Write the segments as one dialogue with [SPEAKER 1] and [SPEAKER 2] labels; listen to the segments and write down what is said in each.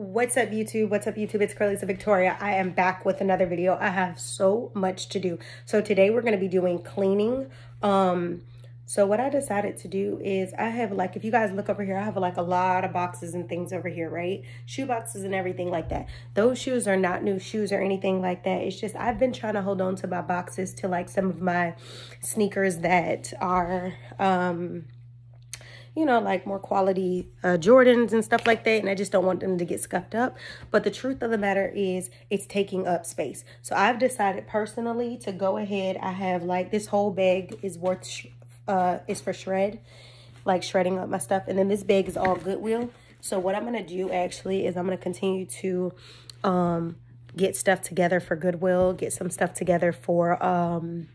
[SPEAKER 1] What's up YouTube? What's up YouTube? It's Cralisa Victoria. I am back with another video. I have so much to do. So today we're going to be doing cleaning. Um, so what I decided to do is I have like, if you guys look over here, I have like a lot of boxes and things over here, right? Shoe boxes and everything like that. Those shoes are not new shoes or anything like that. It's just, I've been trying to hold on to my boxes to like some of my sneakers that are, um, you know, like more quality uh, Jordans and stuff like that. And I just don't want them to get scuffed up. But the truth of the matter is it's taking up space. So I've decided personally to go ahead. I have like this whole bag is worth, uh, is for shred, like shredding up my stuff. And then this bag is all Goodwill. So what I'm going to do actually is I'm going to continue to um, get stuff together for Goodwill, get some stuff together for um,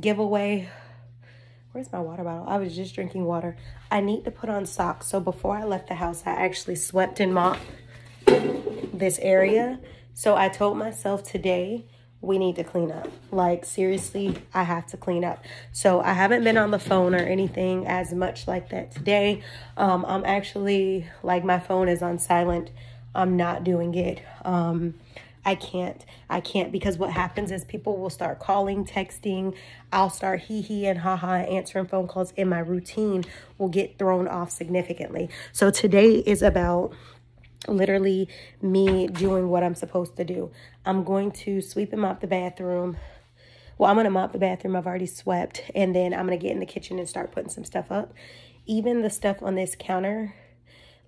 [SPEAKER 1] giveaway Where's my water bottle? I was just drinking water. I need to put on socks. So before I left the house, I actually swept and mopped this area. So I told myself today, we need to clean up. Like, seriously, I have to clean up. So I haven't been on the phone or anything as much like that today. Um, I'm actually, like, my phone is on silent. I'm not doing it. Um, I can't. I can't because what happens is people will start calling, texting. I'll start hee hee and ha ha answering phone calls and my routine will get thrown off significantly. So today is about literally me doing what I'm supposed to do. I'm going to sweep and mop the bathroom. Well, I'm going to mop the bathroom. I've already swept. And then I'm going to get in the kitchen and start putting some stuff up. Even the stuff on this counter,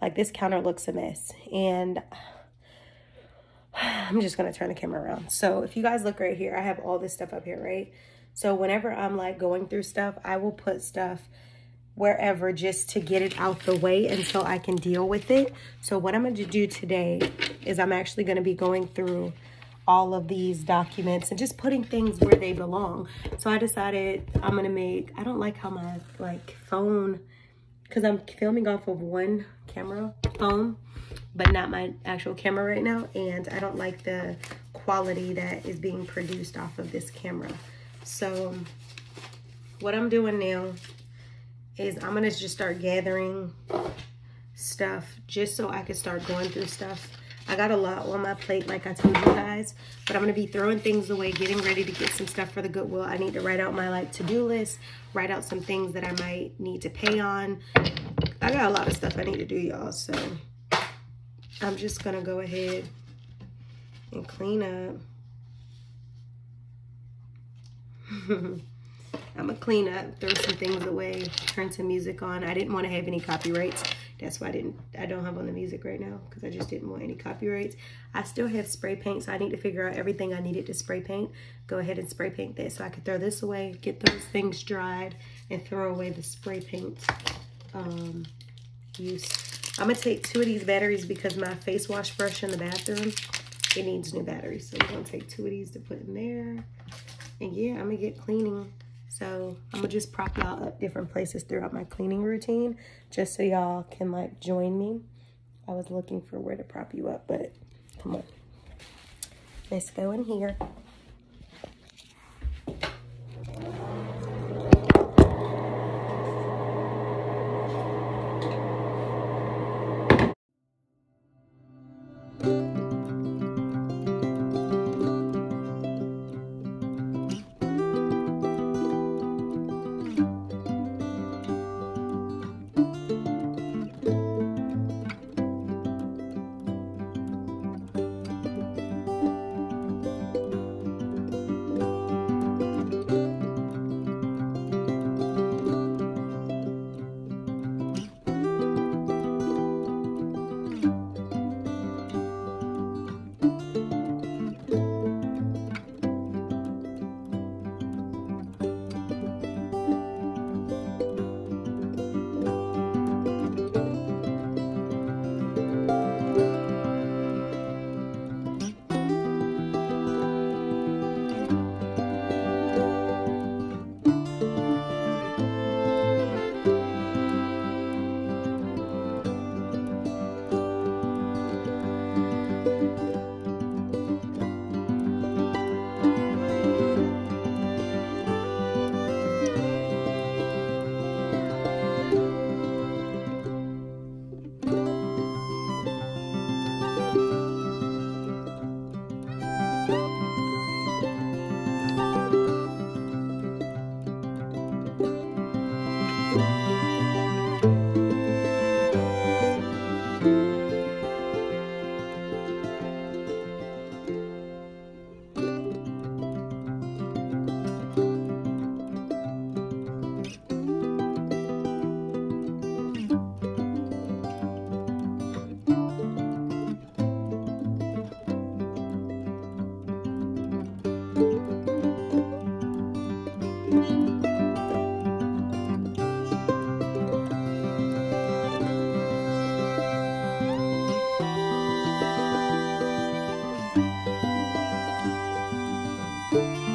[SPEAKER 1] like this counter looks a mess. And I'm just to turn the camera around. So if you guys look right here, I have all this stuff up here, right? So whenever I'm like going through stuff, I will put stuff wherever just to get it out the way until I can deal with it. So what I'm going to do today is I'm actually going to be going through all of these documents and just putting things where they belong. So I decided I'm going to make, I don't like how my like phone, because I'm filming off of one camera phone but not my actual camera right now. And I don't like the quality that is being produced off of this camera. So what I'm doing now is I'm gonna just start gathering stuff just so I can start going through stuff. I got a lot on my plate, like I told you guys, but I'm gonna be throwing things away, getting ready to get some stuff for the Goodwill. I need to write out my like to-do list, write out some things that I might need to pay on. I got a lot of stuff I need to do, y'all, so I'm just going to go ahead and clean up. I'm going to clean up, throw some things away, turn some music on. I didn't want to have any copyrights. That's why I didn't, I don't have on the music right now because I just didn't want any copyrights. I still have spray paint, so I need to figure out everything I needed to spray paint. Go ahead and spray paint this so I could throw this away, get those things dried, and throw away the spray paint um, use I'm going to take two of these batteries because my face wash brush in the bathroom, it needs new batteries. So I'm going to take two of these to put in there. And yeah, I'm going to get cleaning. So I'm going to just prop y'all up different places throughout my cleaning routine just so y'all can like join me. I was looking for where to prop you up, but come on. Let's go in here. If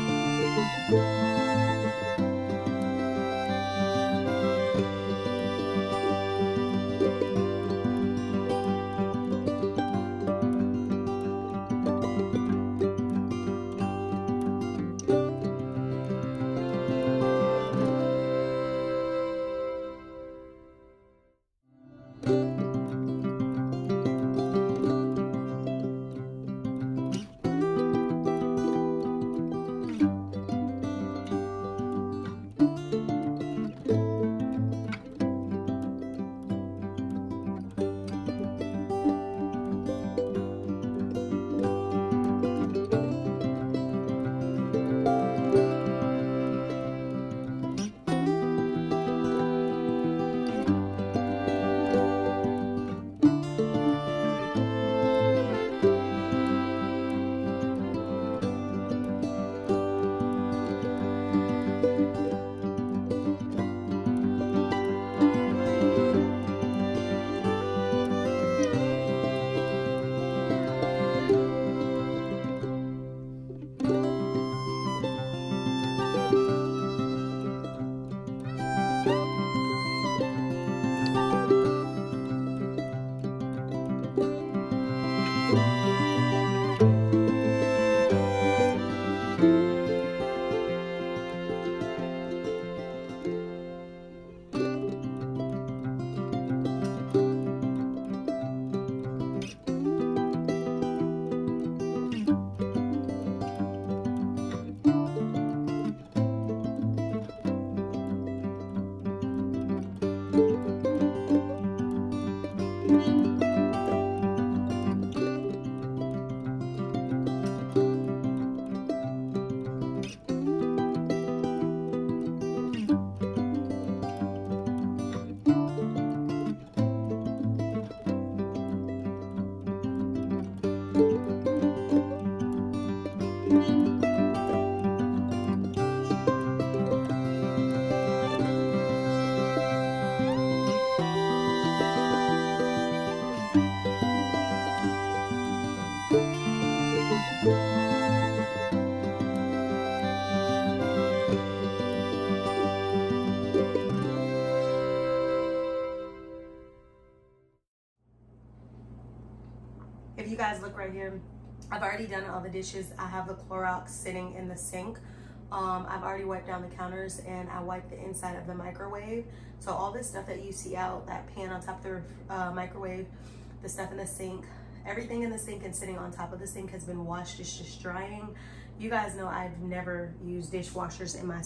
[SPEAKER 1] here, I've already done all the dishes. I have the Clorox sitting in the sink. Um, I've already wiped down the counters and I wiped the inside of the microwave. So all this stuff that you see out, that pan on top of the uh, microwave, the stuff in the sink, everything in the sink and sitting on top of the sink has been washed. It's just drying. You guys know I've never used dishwashers in my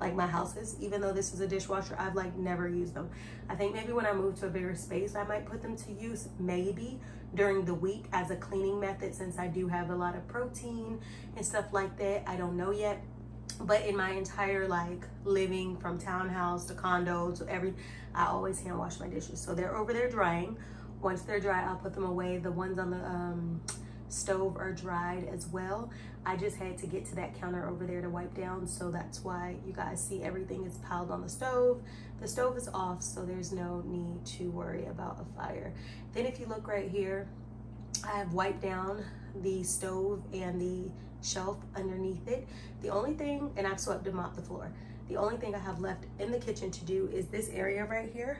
[SPEAKER 1] like my houses even though this is a dishwasher i've like never used them i think maybe when i move to a bigger space i might put them to use maybe during the week as a cleaning method since i do have a lot of protein and stuff like that. I don't know yet. But in my entire like living from townhouse to condo to every i always hand wash my dishes. So they're over there drying. Once they're dry i'll put them away. The ones on the um stove are dried as well. I just had to get to that counter over there to wipe down. So that's why you guys see everything is piled on the stove. The stove is off, so there's no need to worry about a fire. Then if you look right here, I have wiped down the stove and the shelf underneath it. The only thing, and I've swept and mopped the floor. The only thing I have left in the kitchen to do is this area right here.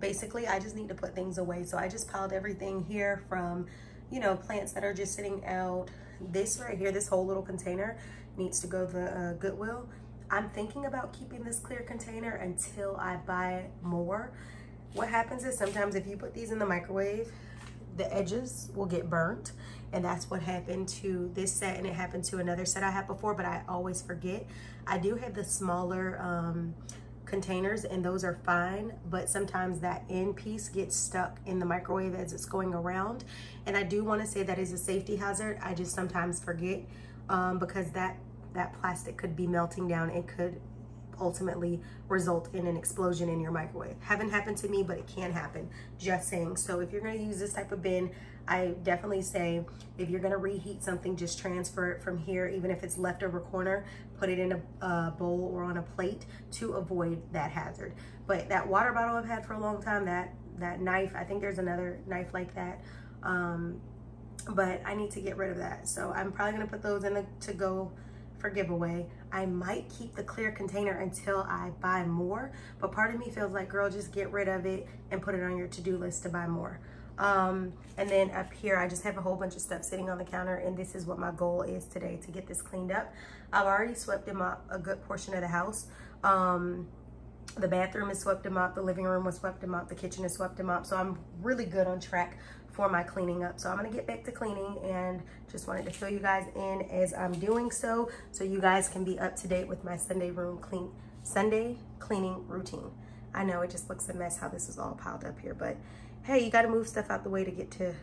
[SPEAKER 1] Basically, I just need to put things away. So I just piled everything here from you know, plants that are just sitting out. This right here, this whole little container needs to go to uh, Goodwill. I'm thinking about keeping this clear container until I buy more. What happens is sometimes if you put these in the microwave, the edges will get burnt. And that's what happened to this set and it happened to another set I had before, but I always forget. I do have the smaller um, containers and those are fine but sometimes that end piece gets stuck in the microwave as it's going around. And I do want to say that is a safety hazard. I just sometimes forget um, because that that plastic could be melting down. It could ultimately result in an explosion in your microwave. Haven't happened to me but it can happen. Just saying. So if you're going to use this type of bin I definitely say if you're gonna reheat something, just transfer it from here, even if it's leftover corner, put it in a, a bowl or on a plate to avoid that hazard. But that water bottle I've had for a long time, that, that knife, I think there's another knife like that. Um, but I need to get rid of that. So I'm probably gonna put those in the to-go for giveaway. I might keep the clear container until I buy more, but part of me feels like, girl, just get rid of it and put it on your to-do list to buy more. Um, and then up here, I just have a whole bunch of stuff sitting on the counter and this is what my goal is today to get this cleaned up. I've already swept and mopped a good portion of the house. Um, the bathroom is swept and mopped, the living room was swept and mopped, the kitchen is swept and mopped. So I'm really good on track for my cleaning up. So I'm gonna get back to cleaning and just wanted to fill you guys in as I'm doing so, so you guys can be up to date with my Sunday room clean, Sunday cleaning routine. I know it just looks a mess how this is all piled up here, but hey, you gotta move stuff out the way to get to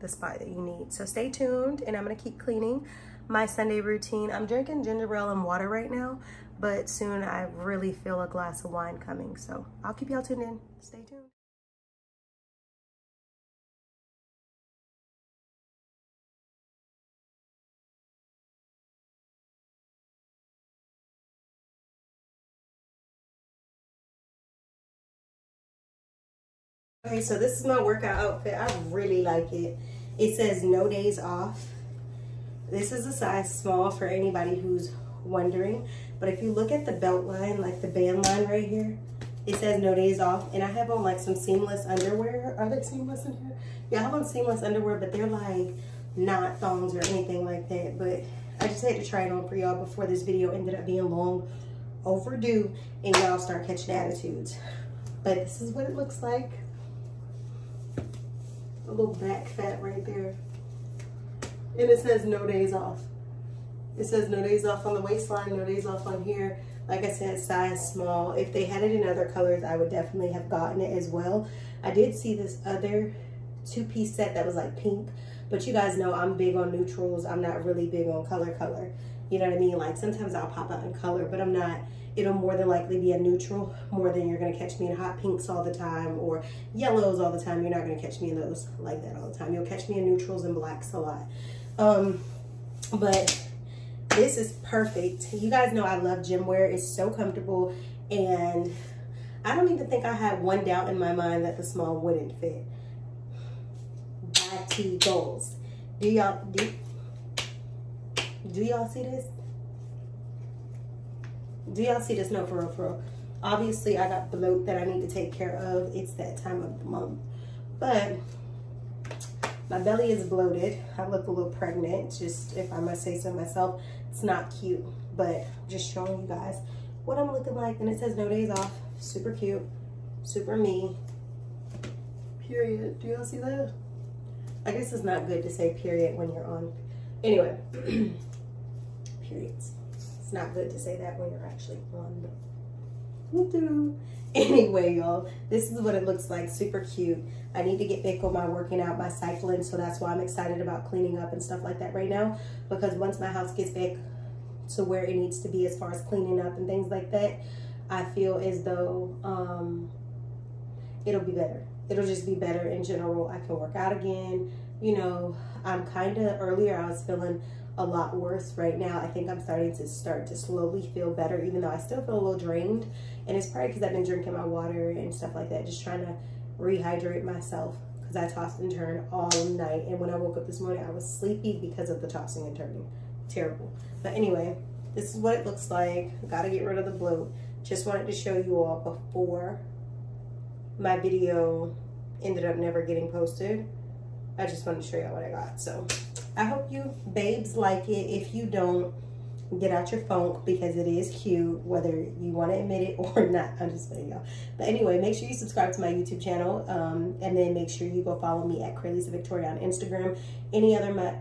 [SPEAKER 1] the spot that you need. So stay tuned and I'm gonna keep cleaning my Sunday routine. I'm drinking ginger ale and water right now, but soon I really feel a glass of wine coming. So I'll keep y'all tuned in. Stay tuned. Okay, so this is my workout outfit. I really like it. It says no days off. This is a size small for anybody who's wondering. But if you look at the belt line, like the band line right here, it says no days off. And I have on like some seamless underwear. Are they seamless here? Yeah, I have on seamless underwear, but they're like not thongs or anything like that. But I just had to try it on for y'all before this video ended up being long overdue and y'all start catching attitudes. But this is what it looks like a little back fat right there. And it says no days off. It says no days off on the waistline, no days off on here. Like I said, size small. If they had it in other colors, I would definitely have gotten it as well. I did see this other two-piece set that was like pink. But you guys know I'm big on neutrals. I'm not really big on color color. You know what I mean? Like sometimes I'll pop out in color, but I'm not it'll more than likely be a neutral more than you're going to catch me in hot pinks all the time or yellows all the time. You're not going to catch me in those like that all the time. You'll catch me in neutrals and blacks a lot. Um, but this is perfect. You guys know I love gym wear. It's so comfortable and I don't even think I had one doubt in my mind that the small wouldn't fit. Back to goals. Do y'all do, do y'all see this? Do y'all see this? No, for real, for real. Obviously, I got bloat that I need to take care of. It's that time of the month. But my belly is bloated. I look a little pregnant, just if I must say so myself. It's not cute, but just showing you guys what I'm looking like. And it says no days off. Super cute. Super me. Period. Do y'all see that? I guess it's not good to say period when you're on. Anyway, periods. It's not good to say that when you're actually on the Anyway, y'all, this is what it looks like. Super cute. I need to get back on my working out, my cycling, so that's why I'm excited about cleaning up and stuff like that right now. Because once my house gets back to where it needs to be as far as cleaning up and things like that, I feel as though um, it'll be better. It'll just be better in general. I can work out again. You know, I'm kind of, earlier I was feeling a lot worse right now. I think I'm starting to start to slowly feel better, even though I still feel a little drained. And it's probably because I've been drinking my water and stuff like that, just trying to rehydrate myself because I tossed and turned all night. And when I woke up this morning, I was sleepy because of the tossing and turning. Terrible. But anyway, this is what it looks like. Got to get rid of the bloat. Just wanted to show you all before my video ended up never getting posted. I just wanted to show y'all what I got. So I hope you babes like it. If you don't, get out your funk because it is cute, whether you want to admit it or not. I'm just kidding, y'all. But anyway, make sure you subscribe to my YouTube channel. Um, and then make sure you go follow me at Cralisa Victoria on Instagram. Any other my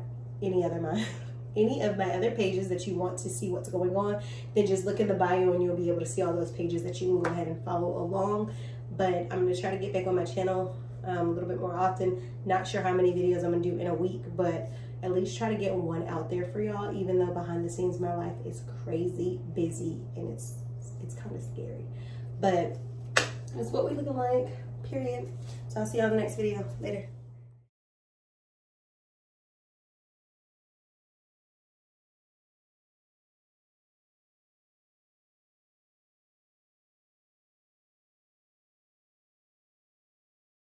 [SPEAKER 1] any other my any of my other pages that you want to see what's going on, then just look in the bio and you'll be able to see all those pages that you can go ahead and follow along. But I'm gonna try to get back on my channel um, a little bit more often. Not sure how many videos I'm gonna do in a week, but at least try to get one out there for y'all, even though behind the scenes my life is crazy busy and it's it's kind of scary. But that's what we looking like, period. So I'll see y'all in the next video. Later.